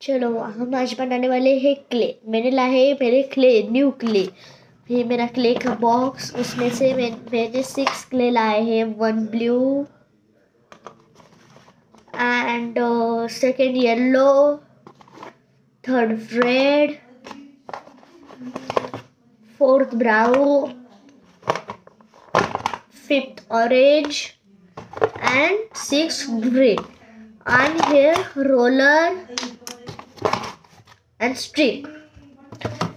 चलो, हम आज बनाने वाले हैं क्ले। मैंने लाए है, मेरे क्ले, न्यू क्ले। ये मेरा क्ले का बॉक्स, उसमें से मैं, मैंने सिक्स क्ले लाए हैं। One blue and second yellow third red fourth brown fifth orange and sixth green and here roller and stick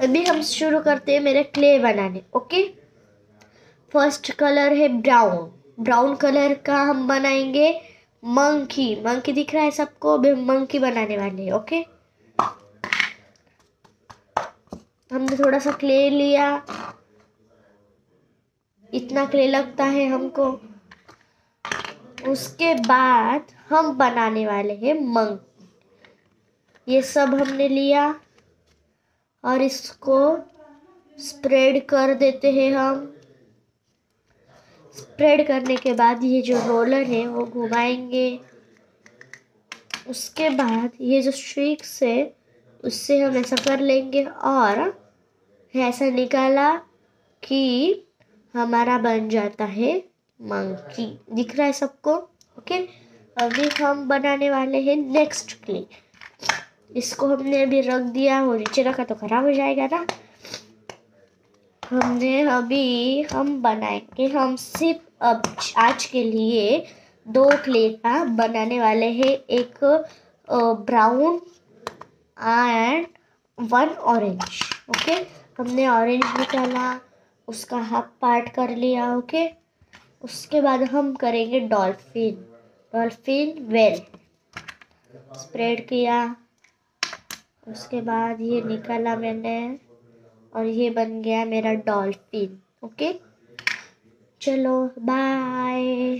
अभी हम शुरू करते हैं मेरे क्ले बनाने ओके फ़र्स्ट कलर है ब्राउन ब्राउन कलर का हम बनाएँगे मंकी मंकी दिख रहा है सबको, अभी मंकी बनाने वाले हैं ओके हमने थोड़ा सा क्ले लिया। इतना क्ले लगता है हमको। उसके बाद हम बनाने वाले हैं मंक ये सब हमने लिया और इसको स्प्रेड कर देते हैं हम। स्प्रेड करने के बाद ये जो रोलर है, वो घुमाएँगे। उसके बाद ये जो स्ट्रिक्स है, उससे हम ऐसा कर लेंगे और ऐसा निकाला कि हमारा बन जाता है मंकी दिख रहा है सबको? ओके अभी हम बनाने वाले हैं नेक्स्ट क्ले इसको हमने अभी रख दिया, वो नीचे रखा तो खराब हो जाएगा ना। हमने अभी, हम बनाएँगे, हम सिर्फ़ अब, आज के लिए दो क्ले बनाने वाले हैं। एक brown and one orange, okay? हमने ऑरेंज निकाला, उसका हाफ़ पार्ट कर लिया, ओके? उसके बाद हम करेंगे डॉल्फिन डॉल्फिन वेल। स्प्रेड किया। उसके बाद ये निकाला मैंने और ये बन गया मेरा डॉल्फिन ओके? चलो बाय